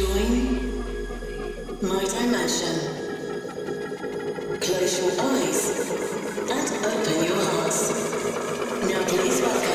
Join my dimension. Close your eyes and open your hearts. Now please welcome.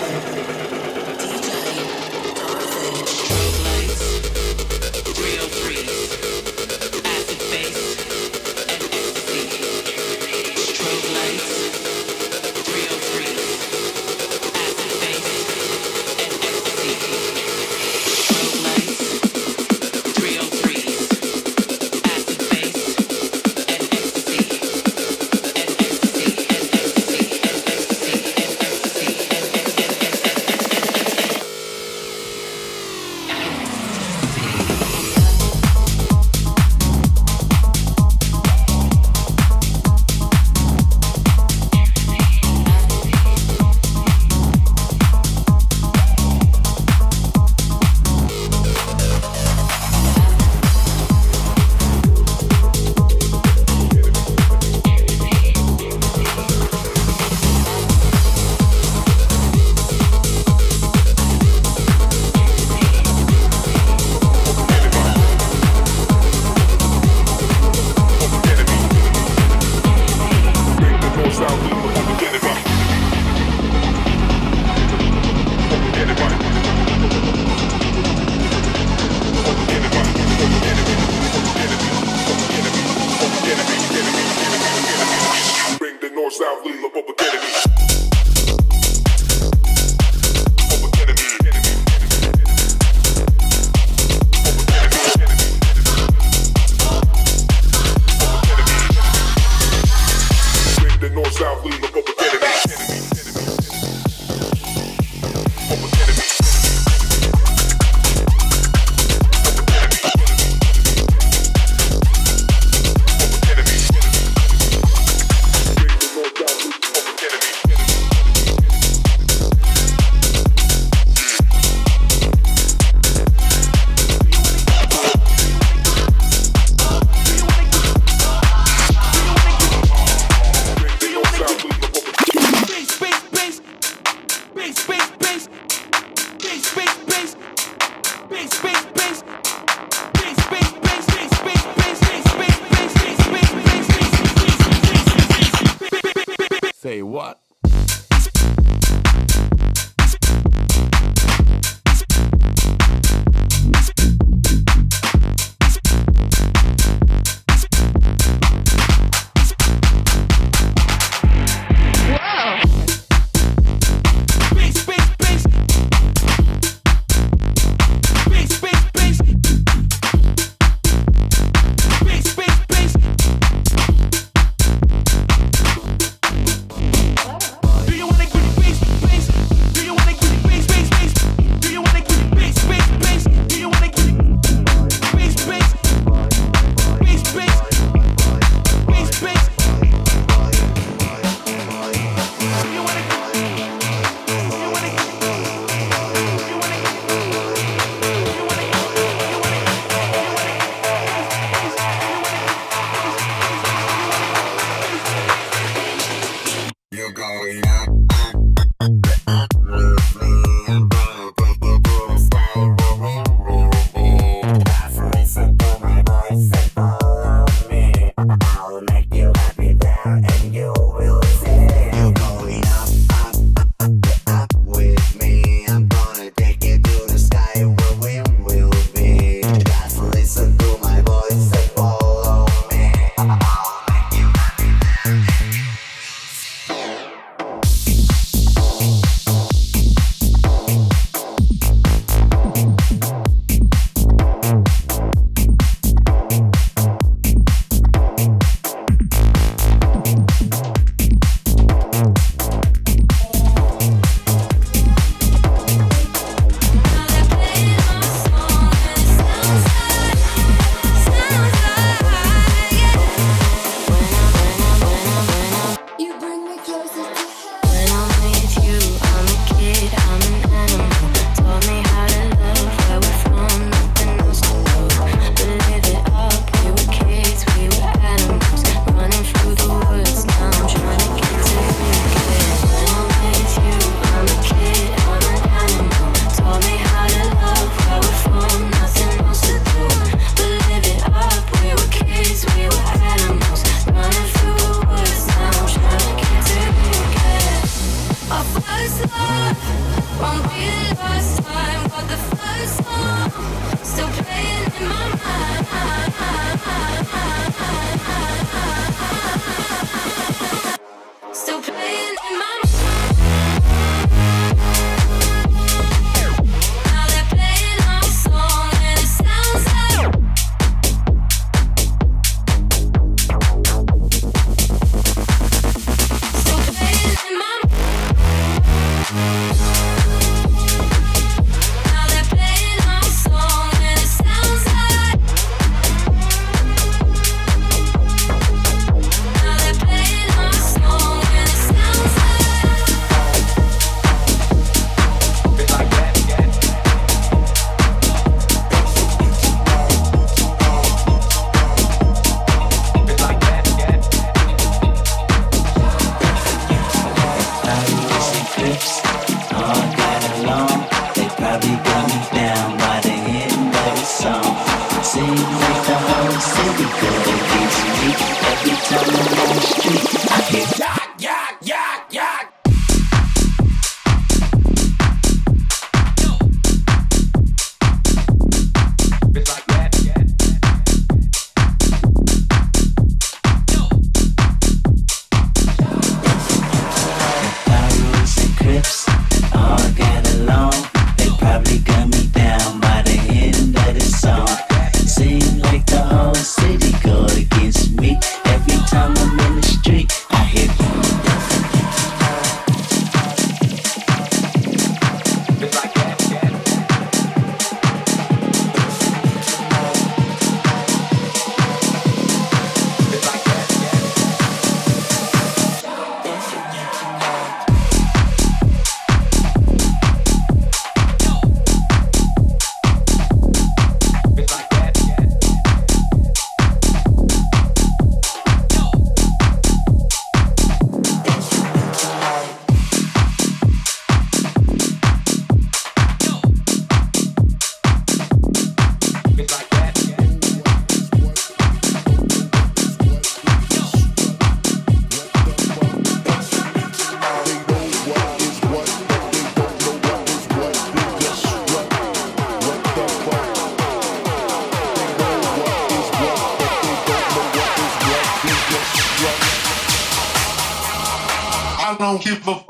que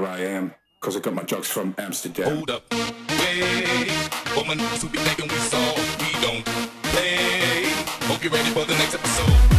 where I am, cause I got my drugs from Amsterdam. Hold up, hey, woman, who be thinking we saw, we don't play. Hope you're ready for the next episode.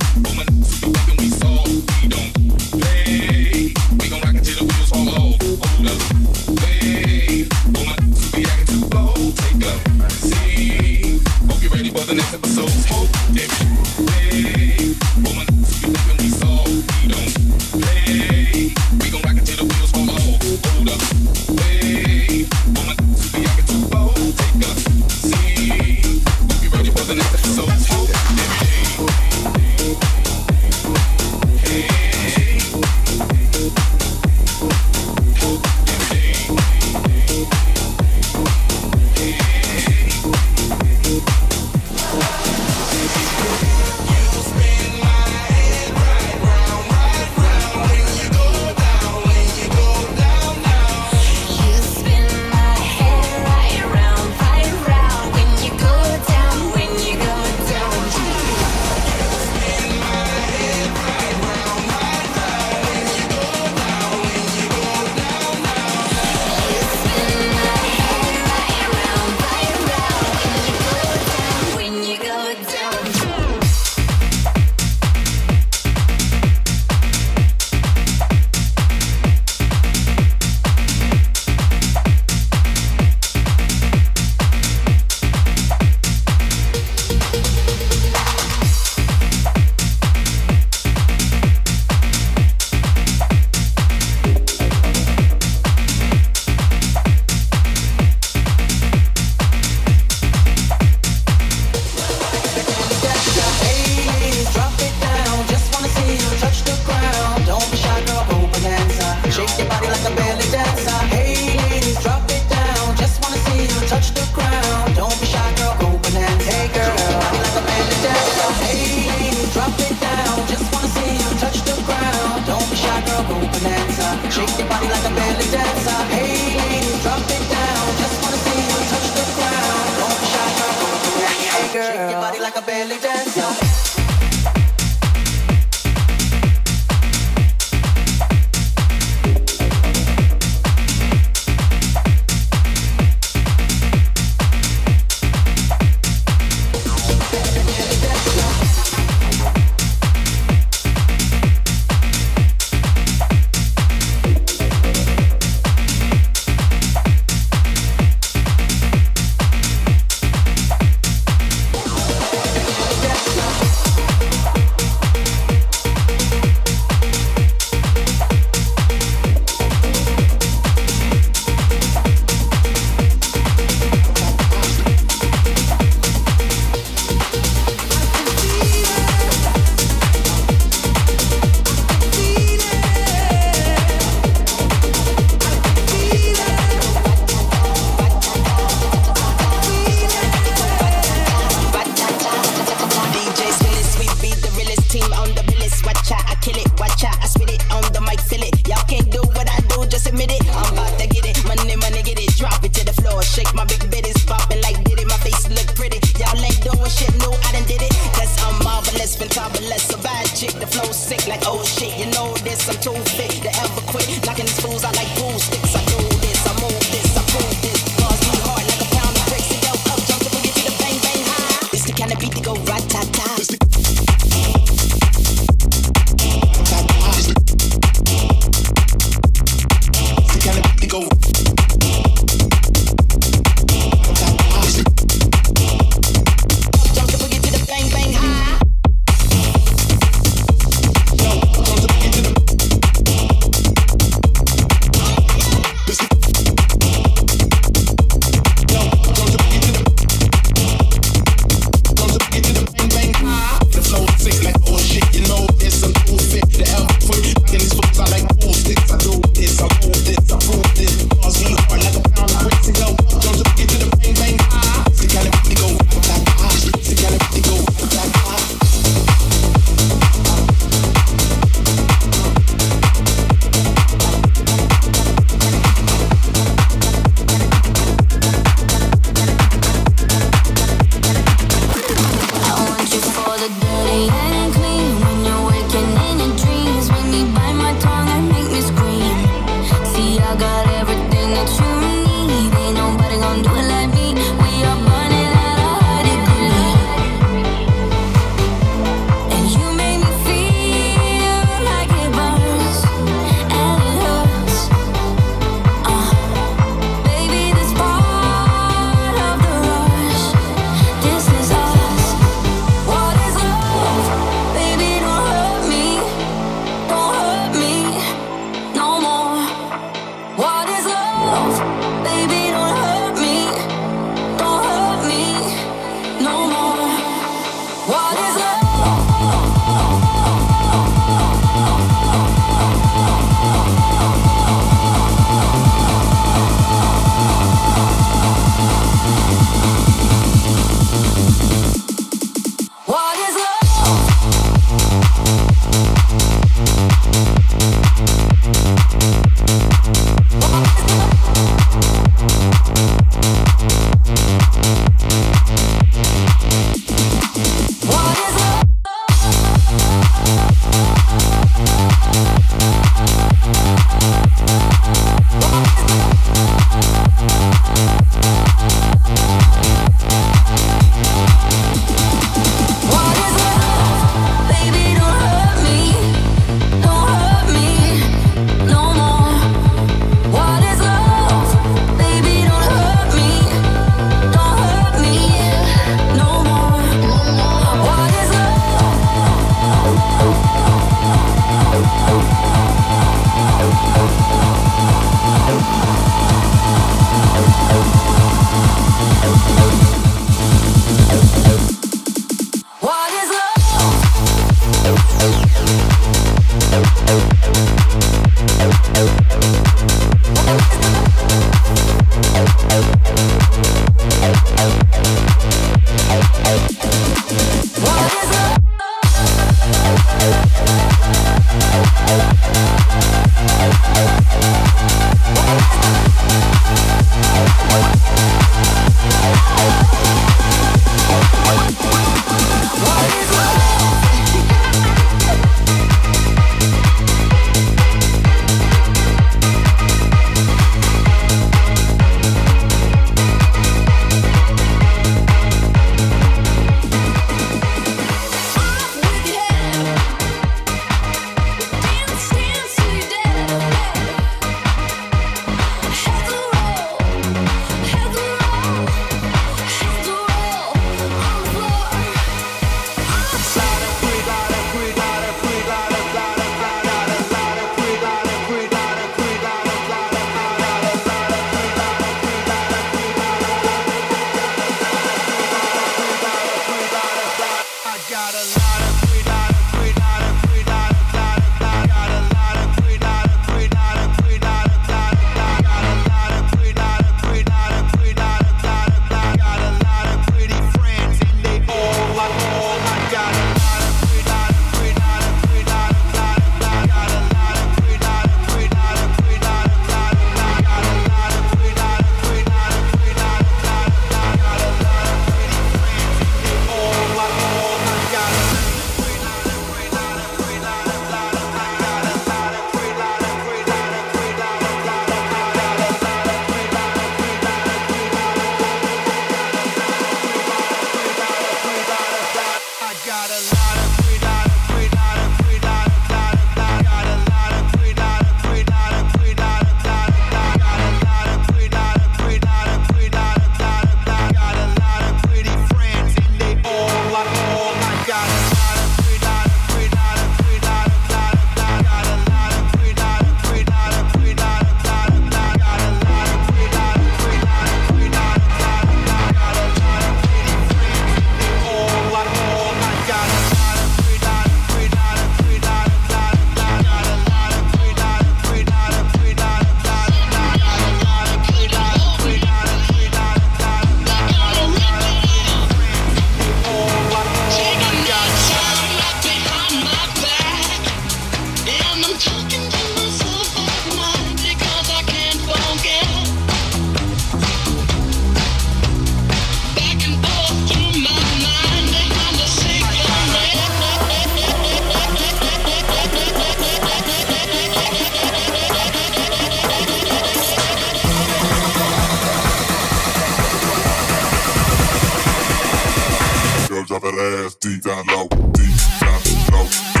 drop that ass deep down low, deep down low.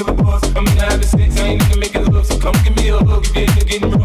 to the boss. I'm an adolescent, I ain't even making love, so come give me a hug if you ain't getting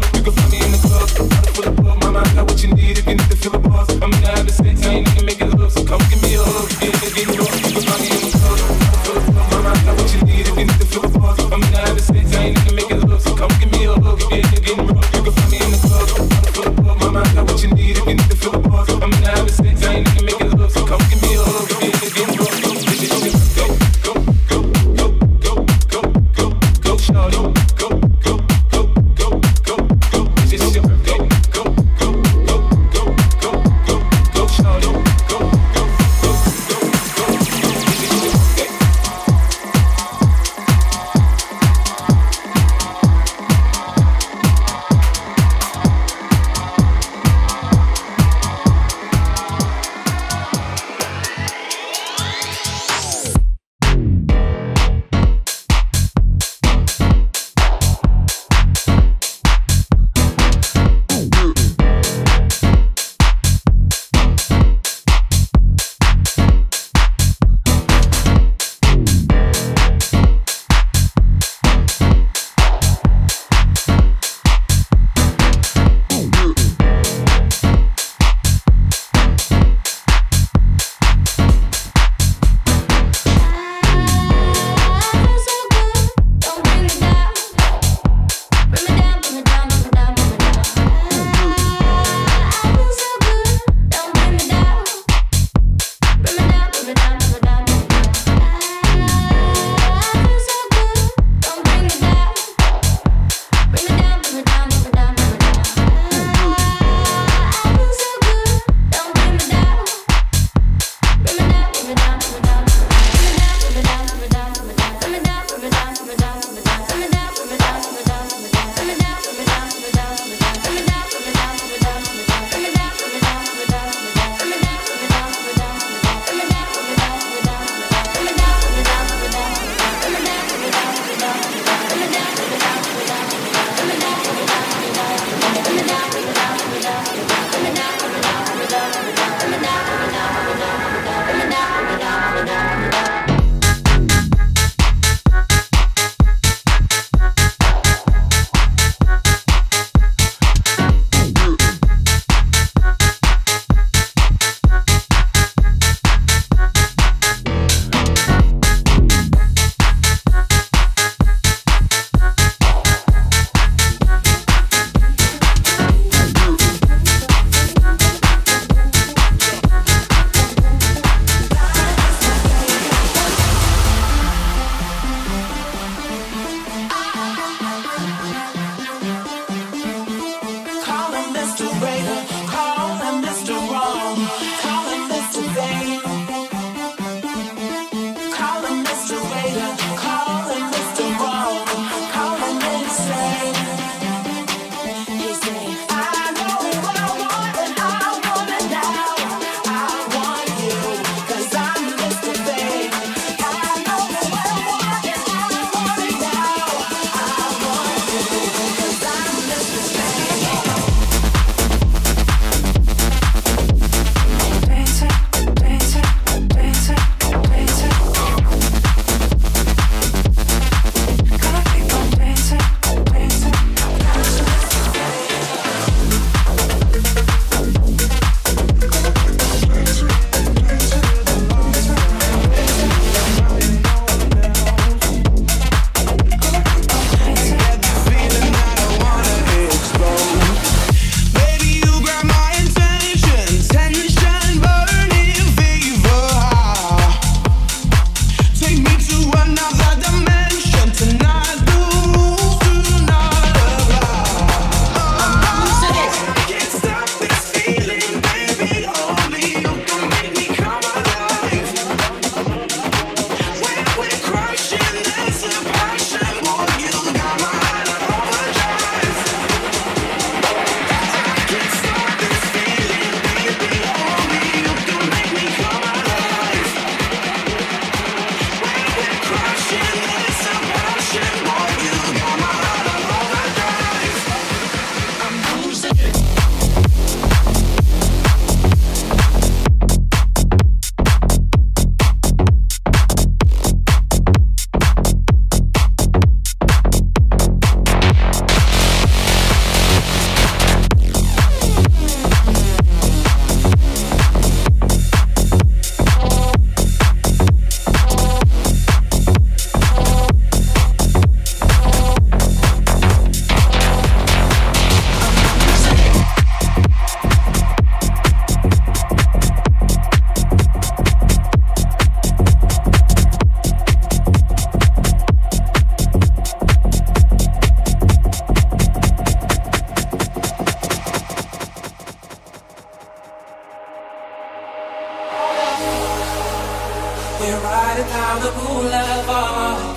We're riding down the boulevard.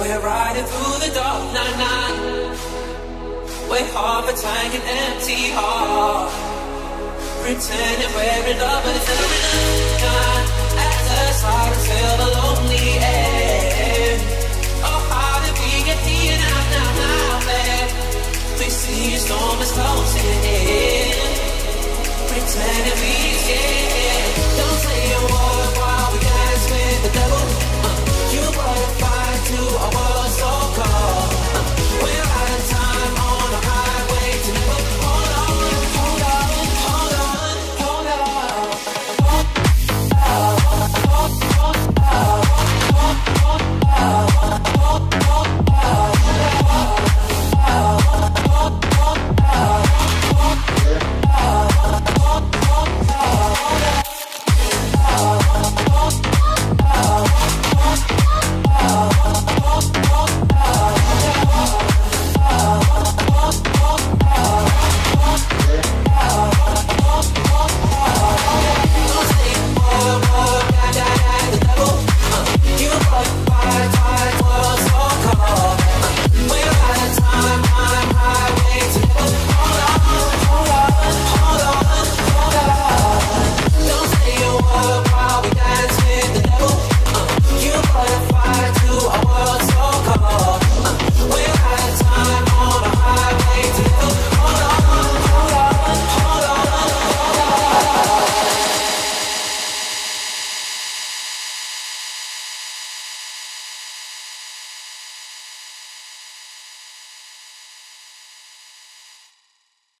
We're riding through the dark night. We're half a tank and empty heart. Pretending we're in love, but it's never enough. At the start until still lonely end. Oh, how did we get here now, now, now, man? We see a storm is closing in. Pretending we scared. Don't say you a word. you. I want